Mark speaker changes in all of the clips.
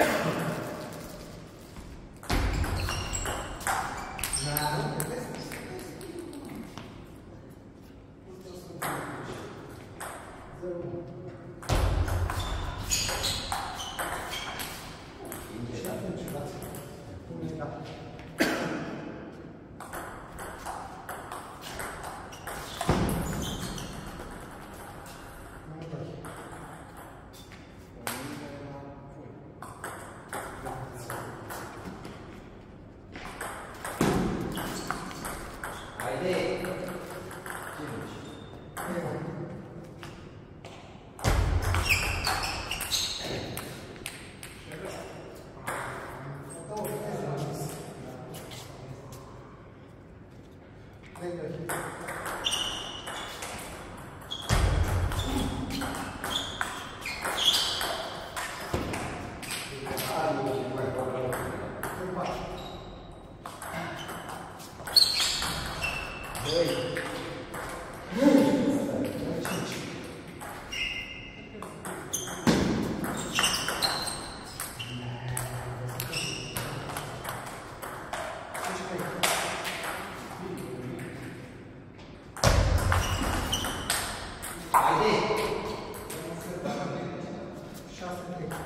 Speaker 1: Now.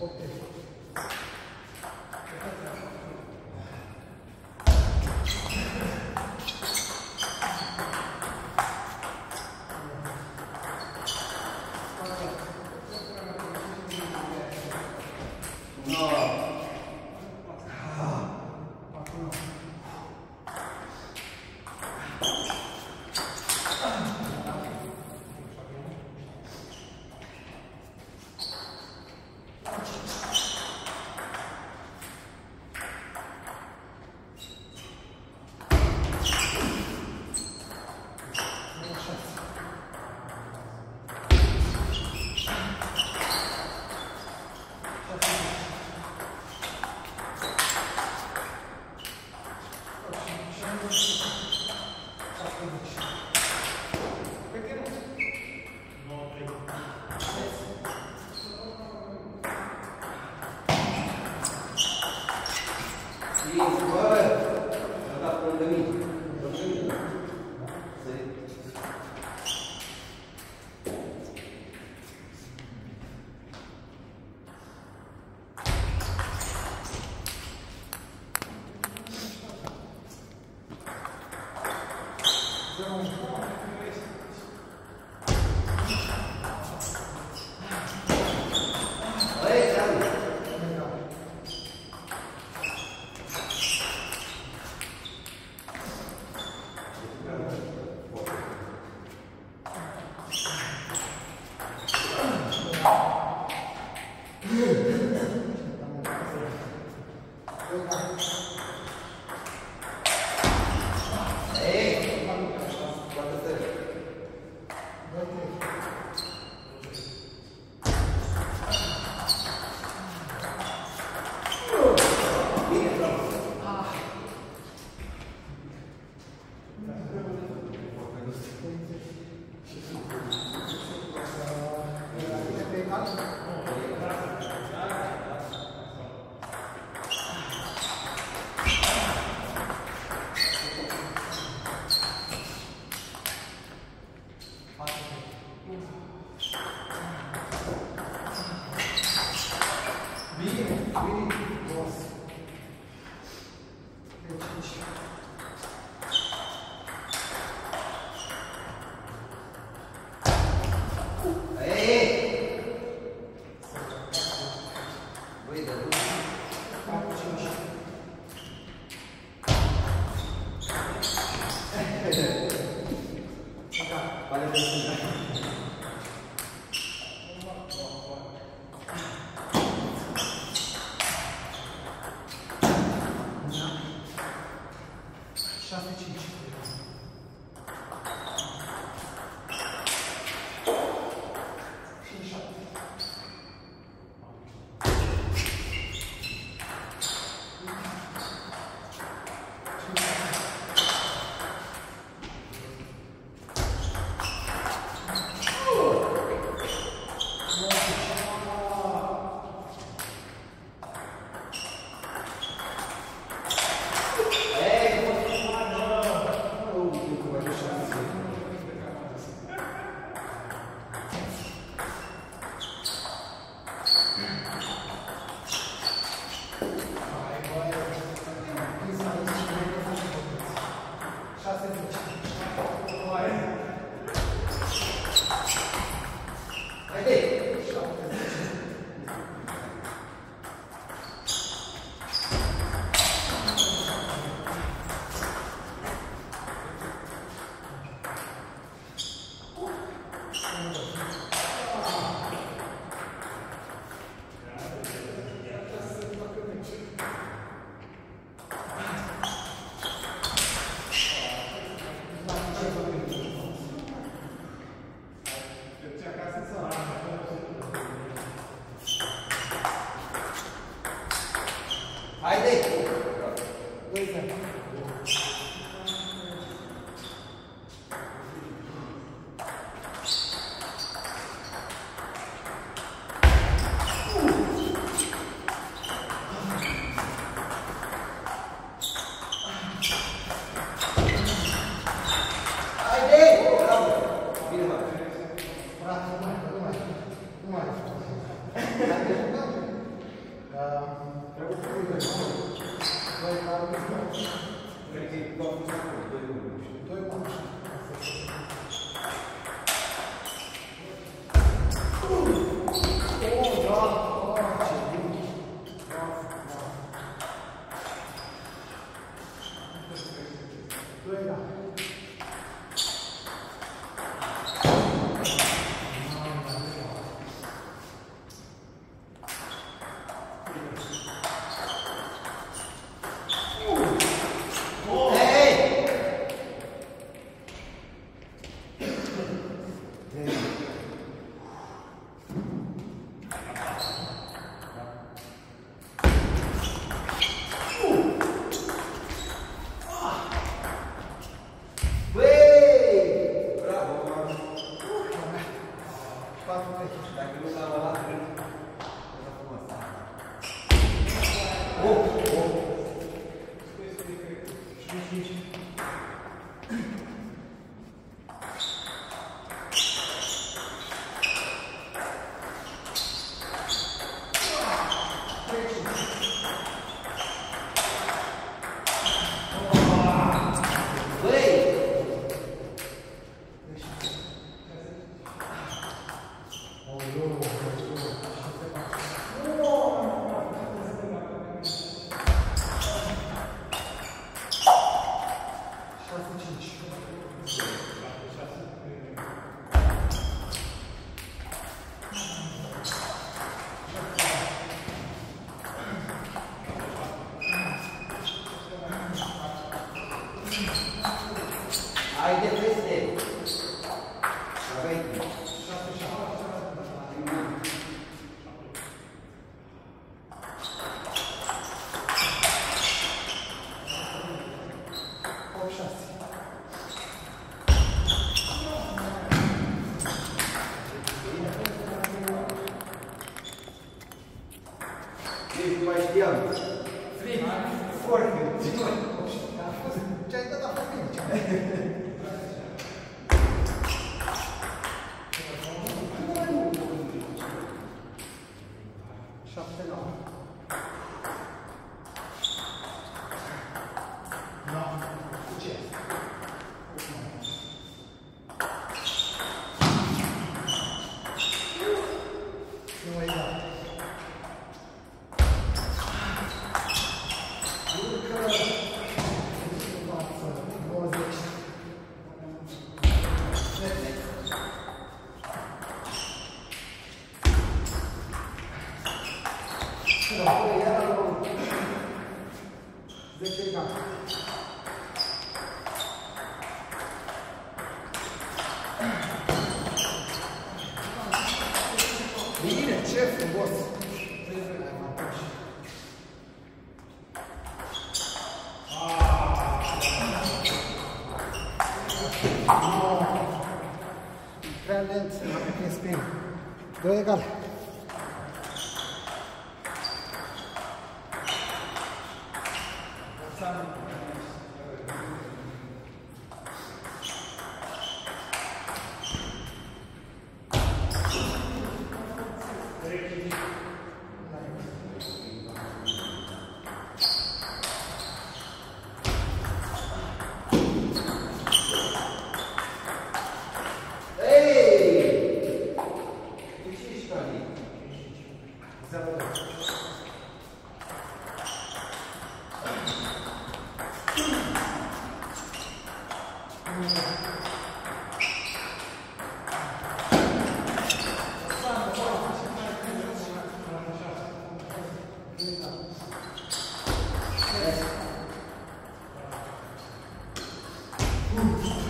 Speaker 1: Okay. Really で長い。Prea lent, m-am prins bine.
Speaker 2: Haide!
Speaker 1: Trei